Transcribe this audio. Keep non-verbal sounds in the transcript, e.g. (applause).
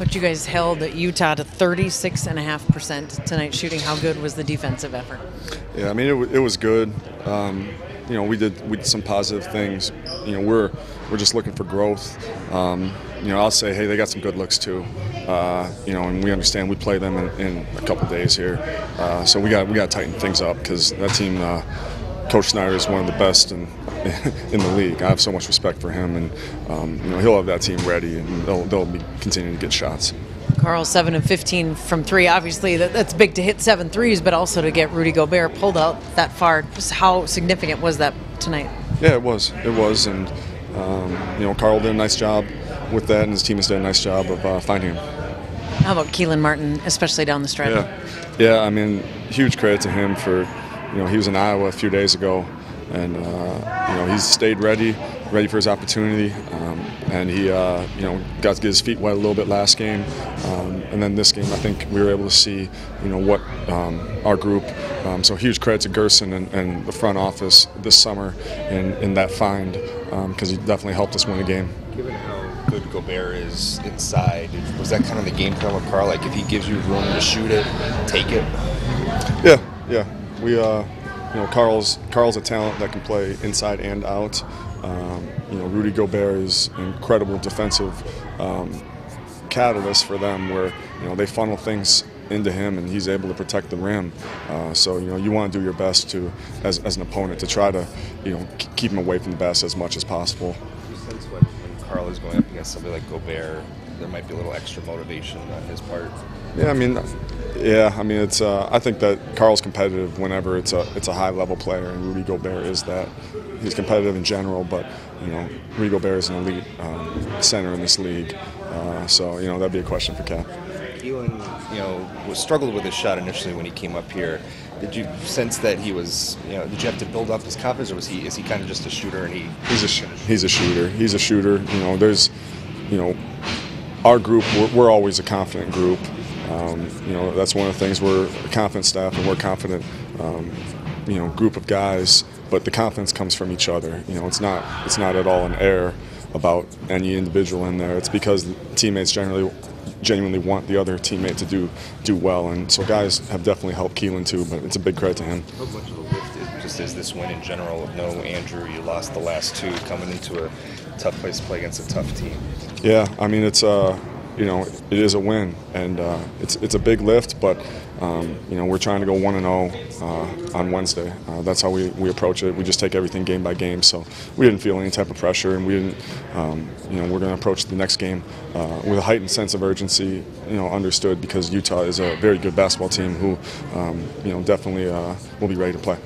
But you guys held Utah to 36.5% tonight shooting. How good was the defensive effort? Yeah, I mean, it, it was good. Um, you know, we did we did some positive things. You know, we're we're just looking for growth. Um, you know, I'll say, hey, they got some good looks too. Uh, you know, and we understand we play them in, in a couple days here, uh, so we got we got to tighten things up because that team. Uh, Coach Snyder is one of the best in (laughs) in the league. I have so much respect for him, and um, you know he'll have that team ready, and they'll they'll be continuing to get shots. Karl, 7 of 15 from three. Obviously, that, that's big to hit seven threes, but also to get Rudy Gobert pulled out that far. Just how significant was that tonight? Yeah, it was. It was, and um, you know Karl did a nice job with that, and his team has done a nice job of uh, finding him. How about Kelan Martin, especially down the stretch? Yeah, yeah. I mean, huge credit to him for, you know, he was in Iowa a few days ago, and uh, you know he's stayed ready, ready for his opportunity, um, and he, uh, you know, got to get his feet wet a little bit last game, um, and then this game I think we were able to see, you know, what um, our group. Um, so huge credit to Gersson and, and, the front office this summer in, in that find because he definitely helped us win the game. Given how good Gobert is inside, was that kind of the game plan with Karl? Like if he gives you room to shoot it, take it. Yeah, yeah. We, uh, you know, Karl's Karl's a talent that can play inside and out. Um, you know, Rudy Gobert is an incredible defensive um, catalyst for them, where you know they funnel things into him and he's able to protect the rim. Uh, so you know you want to do your best to, as, as an opponent, to try to you know keep him away from the basket as much as possible. Karl is going up against somebody like Gobert, there might be a little extra motivation on his part? Yeah, I mean, yeah, I mean, it's. Uh, I think that Karl's competitive whenever it's a it's a high level player, and Rudy Gobert is that. He's competitive in general, but you know, Rudy Gobert is an elite um, center in this league. Uh, so you know, that'd be a question for Cap. Kelan, you know, was struggled with his shot initially when he came up here. Did you sense that he was, you know, did you have to build up his confidence, or was he is he kind of just a shooter and he? He's a sh- he's a shooter. He's a shooter. You know, there's, you know, our group. We're, we're always a confident group. Um, you know, that's one of the things. We're a confident staff, and we're confident. Um, you know, group of guys. But the confidence comes from each other. You know, it's not it's not at all an air about any individual in there. It's because teammates generally genuinely want the other teammate to do do well, and so guys have definitely helped Kelan too. But it's a big credit to him. How much of a lift just is this win in general? No Andrew, you lost the last two, coming into a tough place to play against a tough team. Yeah, I mean it's uh, you know it is a win, and uh, it's it's a big lift, but um, you know we're trying to go one and zero uh, on Wednesday. Uh, that's how we, we approach it. We just take everything game by game. So we didn't feel any type of pressure, and we didn't. Um, you know we're going to approach the next game uh, with a heightened sense of urgency. You know understood because Utah is a very good basketball team who um, you know definitely uh, will be ready to play.